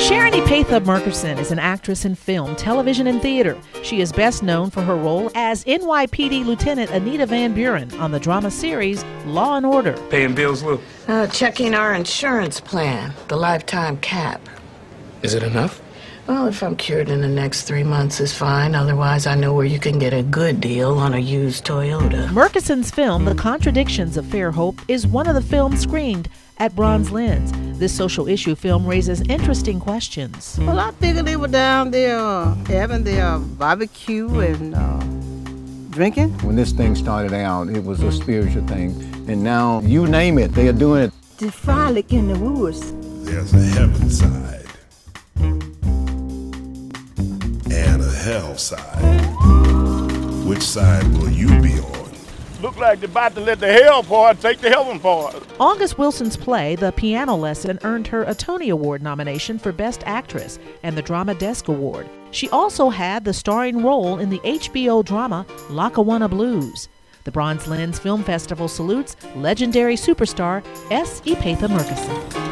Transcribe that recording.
Sharon Epatha Merkerson is an actress in film, television, and theater. She is best known for her role as NYPD Lieutenant Anita Van Buren on the drama series Law and Order. Paying bills, Lou? Uh, checking our insurance plan, the lifetime cap. Is it enough? Well, if I'm cured in the next three months is fine. Otherwise, I know where you can get a good deal on a used Toyota. Merkerson's film, The Contradictions of Fairhope, is one of the films screened at Bronze Lens. This social issue film raises interesting questions. Well, I figured they were down there uh, having their barbecue and uh, drinking. When this thing started out, it was a spiritual thing. And now, you name it, they are doing it. The frolic in the woods. There's a heaven side and a hell side. Which side will you be on? Look like they're about to let the hell part take the heaven part. August Wilson's play, The Piano Lesson, earned her a Tony Award nomination for Best Actress and the Drama Desk Award. She also had the starring role in the HBO drama Lackawanna Blues. The Bronze Lens Film Festival salutes legendary superstar S. Epatha Merkerson.